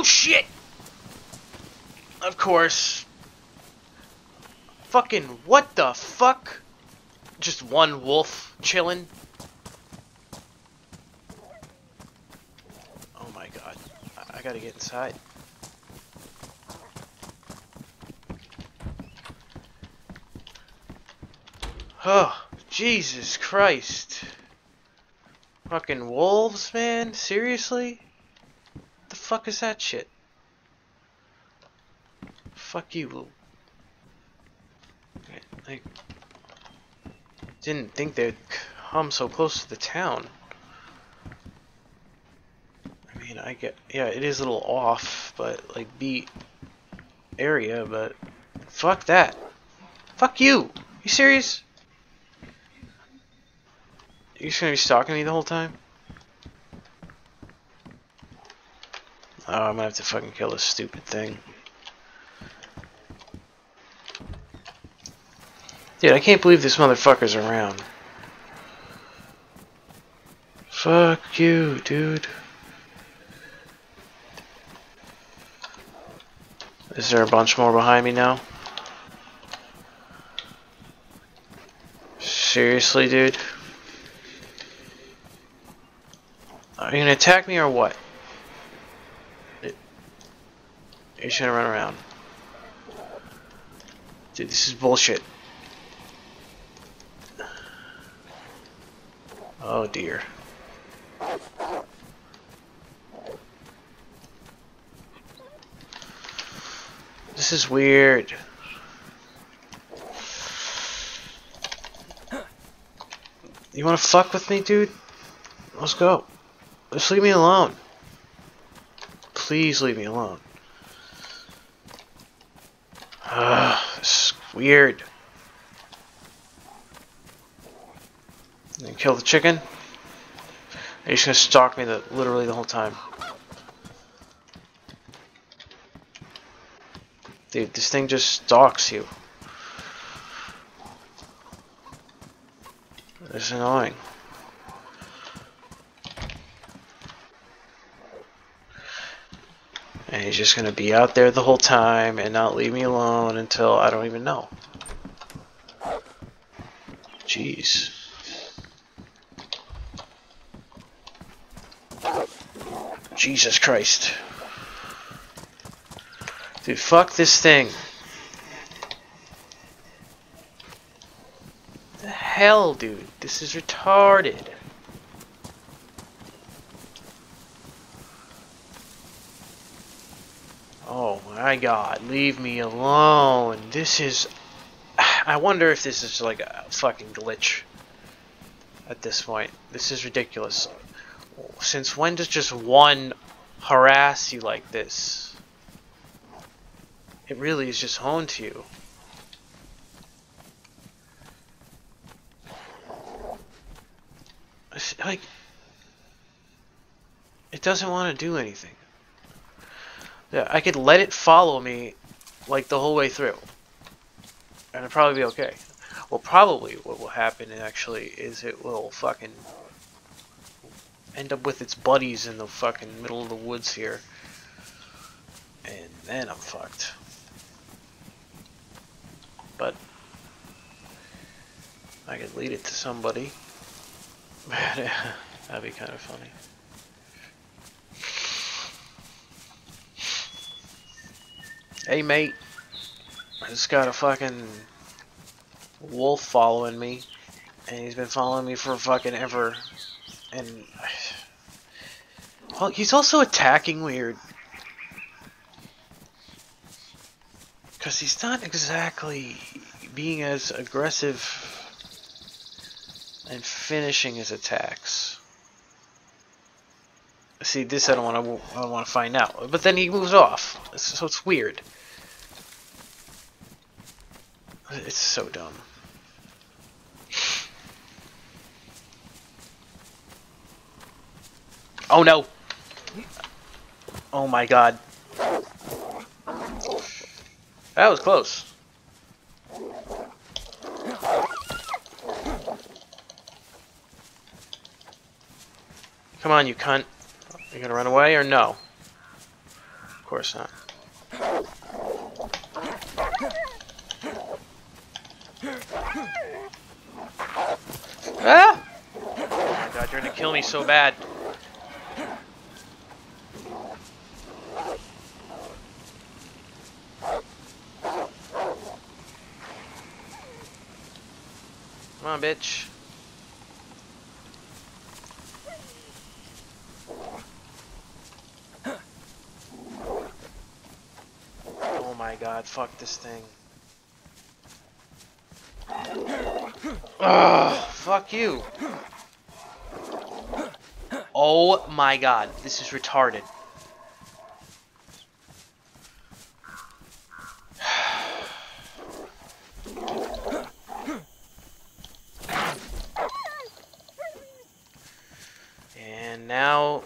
Oh shit! Of course. Fucking what the fuck? Just one wolf chilling. Oh my god. I, I gotta get inside. Oh, Jesus Christ. Fucking wolves, man? Seriously? The fuck is that shit? Fuck you. Like, didn't think they'd come so close to the town. I mean, I get, yeah, it is a little off, but like beat area, but fuck that. Fuck you. You serious? You just gonna be stalking me the whole time? Oh, I'm gonna have to fucking kill this stupid thing. Dude, I can't believe this motherfucker's around. Fuck you, dude. Is there a bunch more behind me now? Seriously, dude? Are you gonna attack me or what? You're just gonna run around. Dude, this is bullshit. Oh dear. This is weird. You wanna fuck with me, dude? Let's go. Just leave me alone. Please leave me alone. Is weird. And kill the chicken. You just gonna stalk me the literally the whole time? Dude, this thing just stalks you. It's annoying. And he's just gonna be out there the whole time and not leave me alone until I don't even know. Jeez. Jesus Christ. Dude, fuck this thing. The hell, dude? This is retarded. My god, leave me alone. This is... I wonder if this is like a fucking glitch at this point. This is ridiculous. Since when does just one harass you like this? It really is just honed to you. Like, it doesn't want to do anything. Yeah, I could let it follow me like the whole way through. And it'd probably be okay. Well, probably what will happen actually is it will fucking end up with its buddies in the fucking middle of the woods here. And then I'm fucked. But I could lead it to somebody. That'd be kind of funny. Hey mate, I just got a fucking wolf following me, and he's been following me for fucking ever, and well, he's also attacking weird, because he's not exactly being as aggressive and finishing his attacks. See, this I don't want to. I don't want to find out. But then he moves off, so it's weird. It's so dumb. Oh no! Oh my god. That was close. Come on, you cunt. Are you gonna run away or no? Of course not. Ah! Oh my god, you're gonna kill me so bad. Come on, bitch. Oh my god, fuck this thing. Ugh, fuck you. Oh my god, this is retarded. And now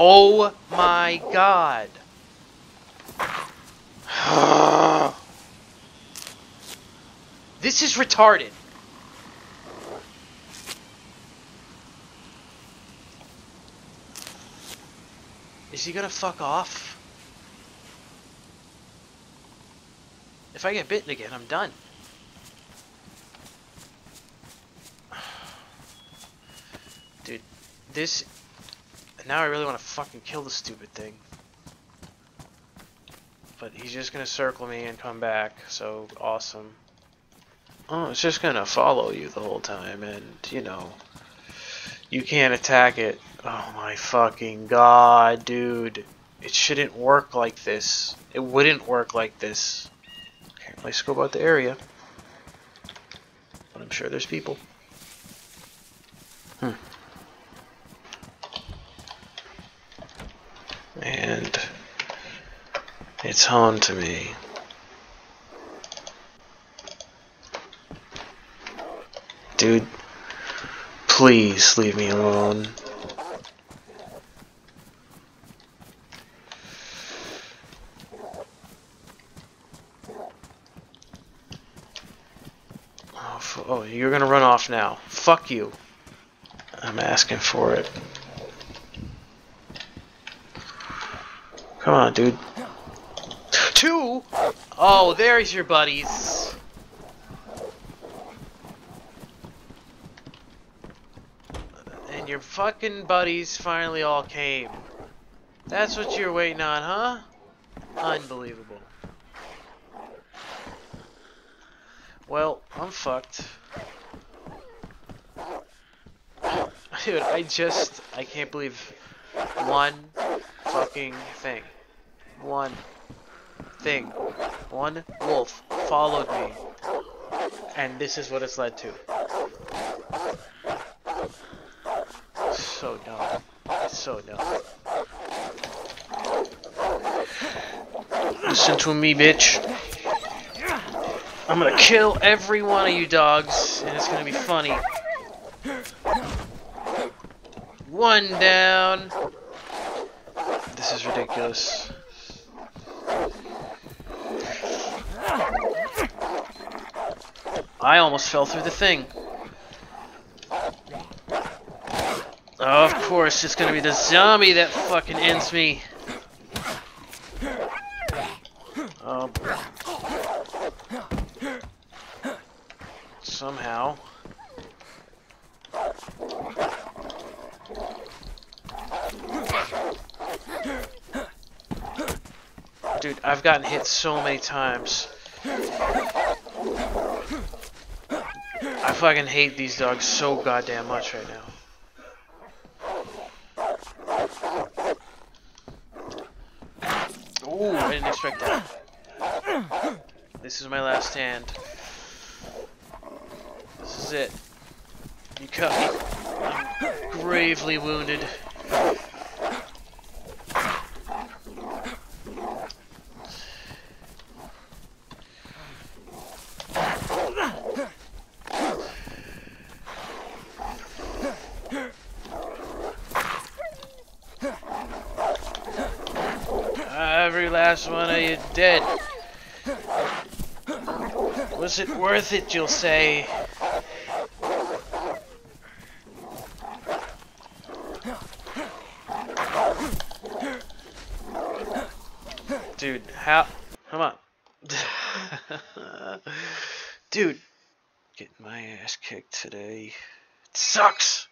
Oh my god. this is retarded. Is he gonna fuck off? If I get bitten again, I'm done. Dude, this now I really want to fucking kill the stupid thing. But he's just gonna circle me and come back, so awesome. Oh, it's just gonna follow you the whole time, and, you know, you can't attack it. Oh my fucking god, dude. It shouldn't work like this. It wouldn't work like this. Okay, let's go about the area. But I'm sure there's people. Hmm. and it's home to me. Dude, please leave me alone. Oh, oh, you're gonna run off now. Fuck you. I'm asking for it. Come on, dude. Oh, there's your buddies. And your fucking buddies finally all came. That's what you're waiting on, huh? Unbelievable. Well, I'm fucked. Dude, I just, I can't believe one fucking thing. One thing. One wolf followed me. And this is what it's led to. So dumb. So dumb. Listen to me, bitch. I'm gonna kill every one of you dogs, and it's gonna be funny. One down. This is ridiculous. I almost fell through the thing. Of course, it's gonna be the zombie that fucking ends me. Oh. Somehow. Dude, I've gotten hit so many times. I fucking hate these dogs so goddamn much right now. Ooh, I didn't expect that. This is my last stand. This is it. You cut me. I'm gravely wounded. every last one of you dead. Was it worth it, you'll say? Dude, how? Come on. Dude, getting my ass kicked today. It sucks.